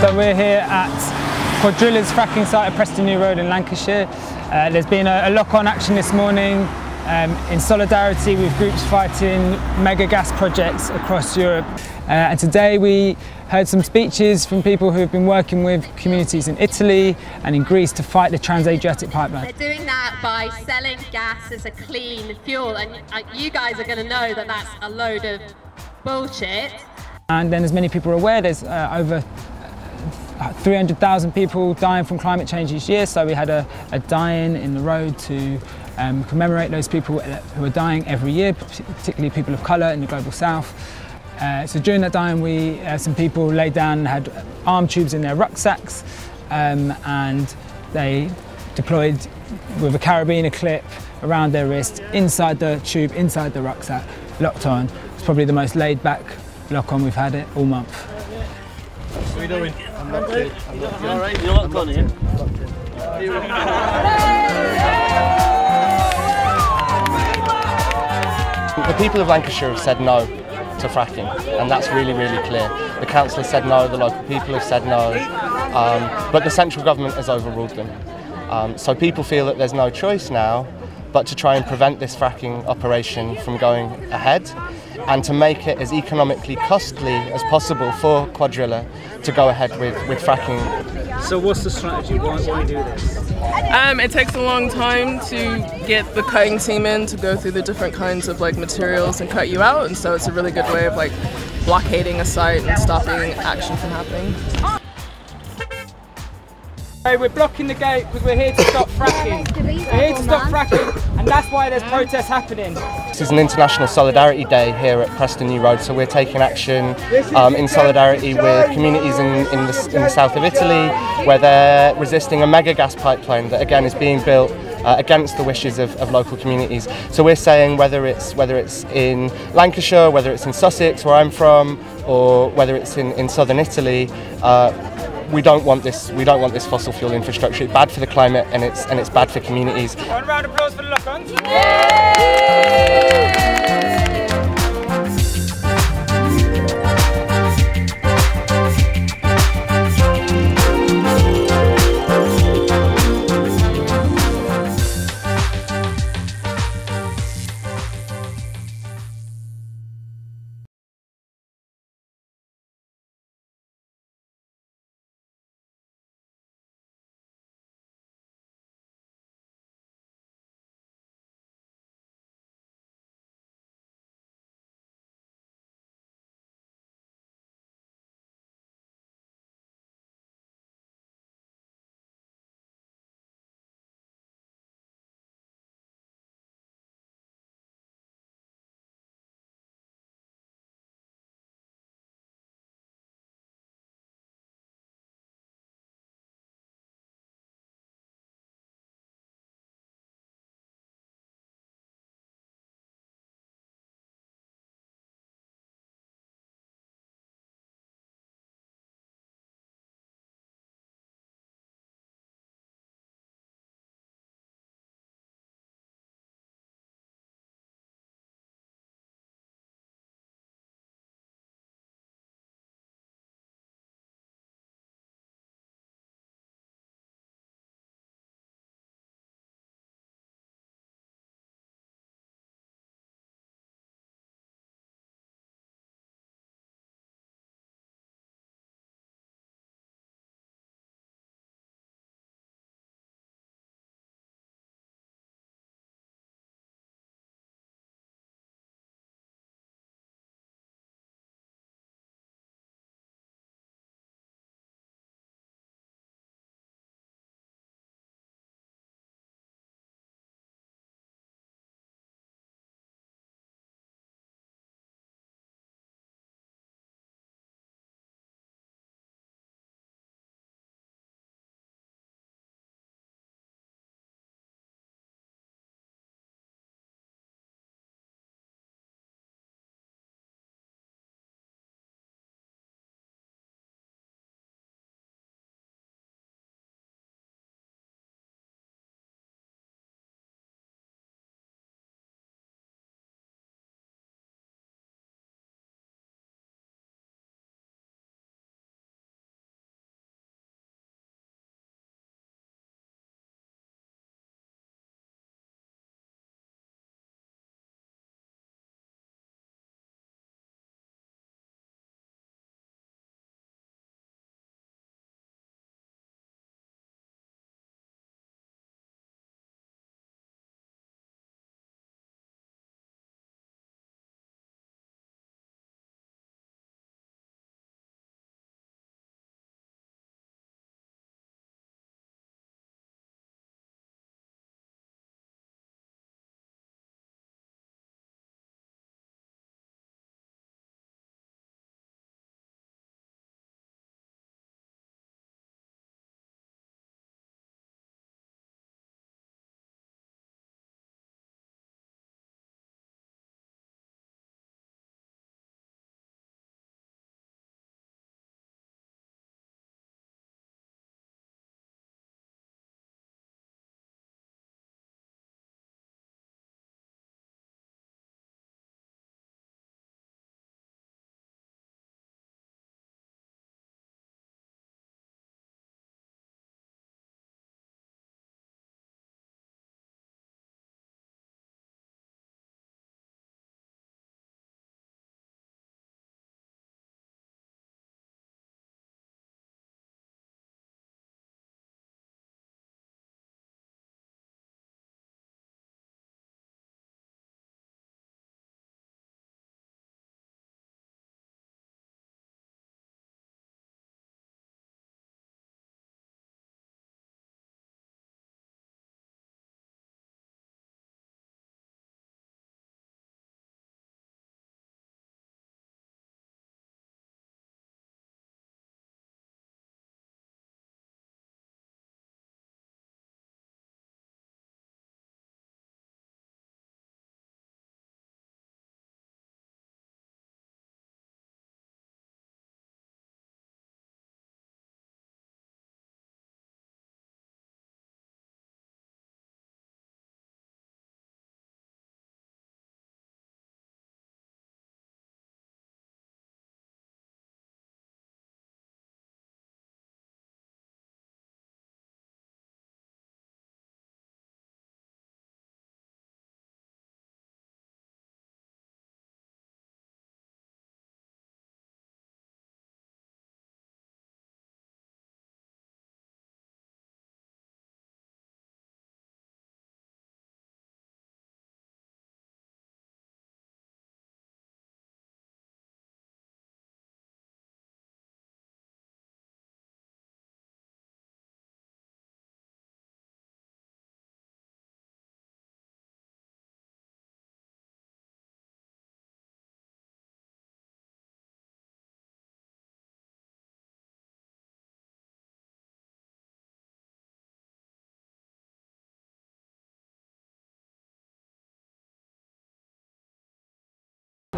So we're here at Cuadrilla's fracking site at Preston New Road in Lancashire. Uh, there's been a, a lock-on action this morning um, in solidarity with groups fighting mega gas projects across Europe. Uh, and today we heard some speeches from people who have been working with communities in Italy and in Greece to fight the Trans-Adriatic pipeline. They're doing that by selling gas as a clean fuel and uh, you guys are going to know that that's a load of bullshit. And then as many people are aware, there's uh, over 300,000 people dying from climate change each year, so we had a, a die-in in the road to um, commemorate those people who are dying every year, particularly people of colour in the global south. Uh, so during that dying, we uh, some people laid down and had arm tubes in their rucksacks, um, and they deployed with a carabiner clip around their wrist, inside the tube, inside the rucksack, locked on. It's probably the most laid back lock on we've had it all month. What are you doing? I'm in. I'm locked in. All right, you're on here. The people of Lancashire have said no to fracking, and that's really, really clear. The council has said no, the local people have said no, um, but the central government has overruled them. Um, so people feel that there's no choice now but to try and prevent this fracking operation from going ahead and to make it as economically costly as possible for Cuadrilla to go ahead with, with fracking. So what's the strategy? Why, why do this? Um, it takes a long time to get the cutting team in to go through the different kinds of like materials and cut you out and so it's a really good way of like blockading a site and stopping action from happening. We're blocking the gate because we're here to stop fracking. We're here to stop fracking and that's why there's protests happening. This is an International Solidarity Day here at Preston New Road, so we're taking action um, in solidarity with communities in, in, the, in the south of Italy where they're resisting a mega gas pipeline that again is being built uh, against the wishes of, of, local communities. So we're saying whether it's whether it's in Lancashire, whether it's in Sussex, where I'm from, or whether it's in, in southern Italy, uh, we don't want this we don't want this fossil fuel infrastructure. It's bad for the climate and it's and it's bad for communities. One round of applause for the lock-ons.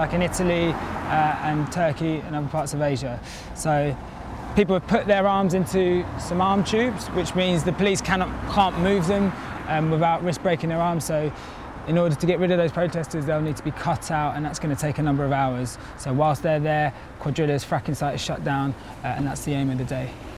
Like in Italy uh, and Turkey and other parts of Asia. So people have put their arms into some arm tubes, which means the police cannot, can't move them um, without risk breaking their arms. So in order to get rid of those protesters, they'll need to be cut out, and that's going to take a number of hours. So whilst they're there, Cuadrilla's fracking site is shut down, uh, and that's the aim of the day.